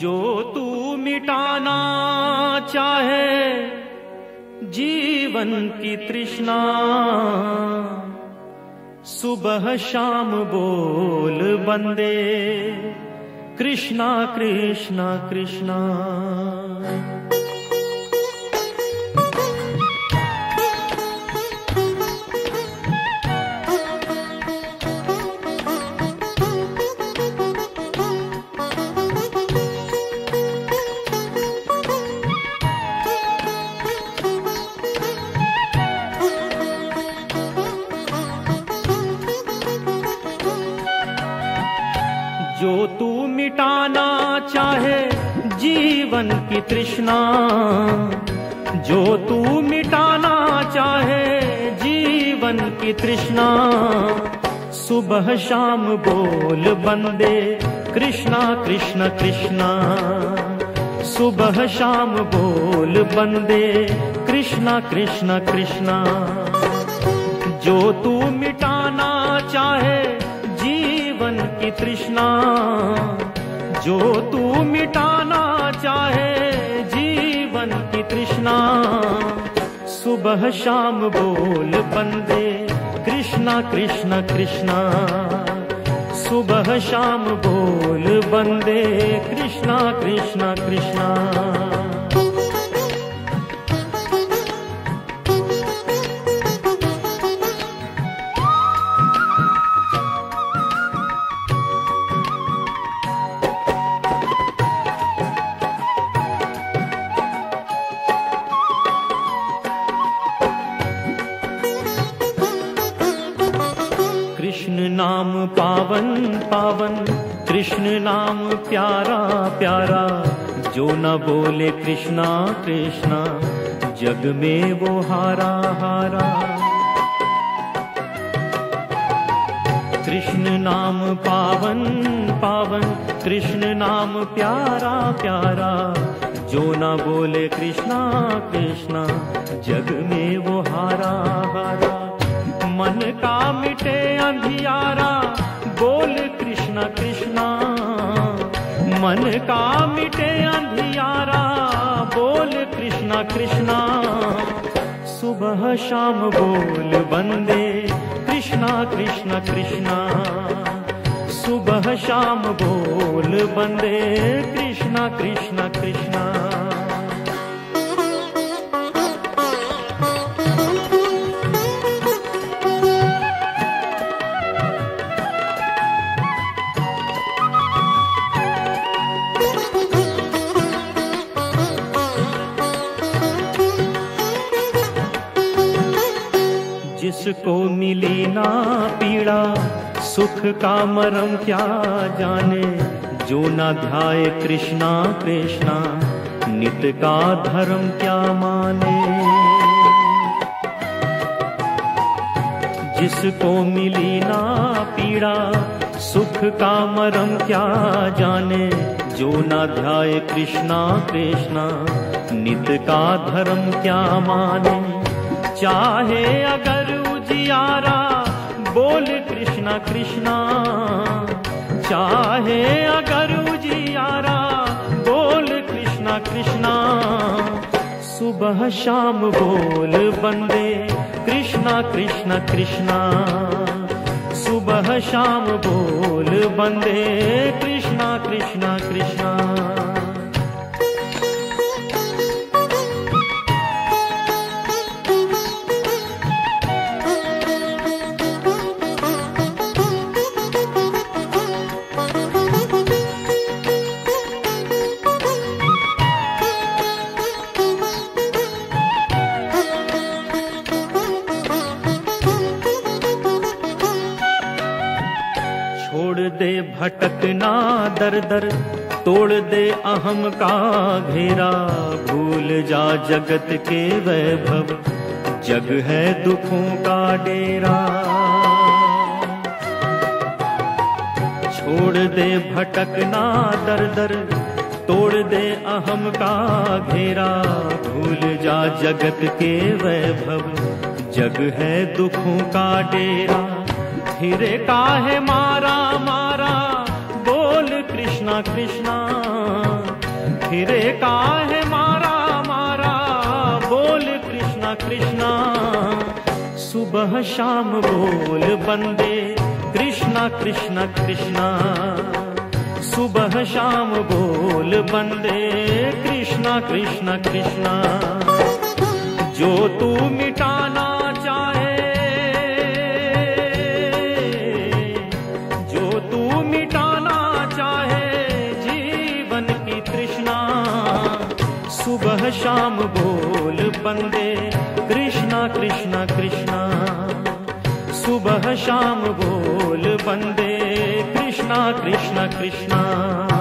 जो तू मिटाना चाहे जीवन की तृष्णा। सुबह शाम बोल बंदे कृष्णा कृष्णा कृष्णा जो तू मिटाना चाहे जीवन की तृष्णा। जो तू मिटाना चाहे जीवन की तृष्णा। सुबह शाम बोल बंदे कृष्णा कृष्ण कृष्णा। सुबह शाम बोल बंदे कृष्णा कृष्ण कृष्णा। जो तू मिटाना चाहे जीवन की तृष्णा, जो तू मिटाना चाहे जीवन की तृष्णा। सुबह शाम बोल, बंदे, कृष्णा, कृष्ण, कृष्णा। सुबह शाम बोल, बंदे, कृष्णा, कृष्ण, कृष्णा। नाम पावन पावन। कृष्ण नाम प्यारा प्यारा। जो न बोले कृष्णा कृष्णा। जग में वो हारा हारा। कृष्ण नाम पावन पावन। कृष्ण नाम प्यारा प्यारा। जो न बोले कृष्णा कृष्णा। जग में वो हारा हारा। मन का मिटे अंधियारा मन का मिटे अंधियारा बोल कृष्ण कृष्णा। सुबह शाम बोल बंदे कृष्णा कृष्ण कृष्णा। सुबह शाम बोल बंदे कृष्णा कृष्ण कृष्णा जिसको मिली ना पीड़ा, सुख का मरम क्या जाने? जो ना ध्याय कृष्णा कृष्णा, नित का धर्म क्या माने? जिसको मिली ना पीड़ा, सुख का मरम क्या जाने? जो ना ध्याय कृष्णा कृष्णा, नित का धर्म क्या माने? चाहे अगर उजियारा बोल कृष्णा कृष्णा। चाहे अगर उजियारा बोल कृष्णा कृष्णा। सुबह शाम बोल बंदे कृष्णा कृष्ण कृष्णा। सुबह शाम बोल बंदे कृष्णा कृष्णा कृष्णा दे भटकना दर दर, तोड़ दे अहम का घेरा। भूल जा जगत के वैभव, जग है दुखों का डेरा। छोड़ दे भटकना दर दर, तोड़ दे अहम का घेरा। भूल जा जगत के वैभव, जग है दुखों का डेरा। फिरे काहे मारा मारा। बोल कृष्णा कृष्णा। फिरे का है मारा मारा। बोल कृष्णा कृष्णा। सुबह शाम बोल बंदे। कृष्णा कृष्णा कृष्णा। सुबह शाम बोल बंदे। कृष्णा कृष्णा कृष्णा। जो तू मिटाना शाम बोल बंदे कृष्णा कृष्णा कृष्णा। सुबह शाम बोल बंदे कृष्णा कृष्णा कृष्णा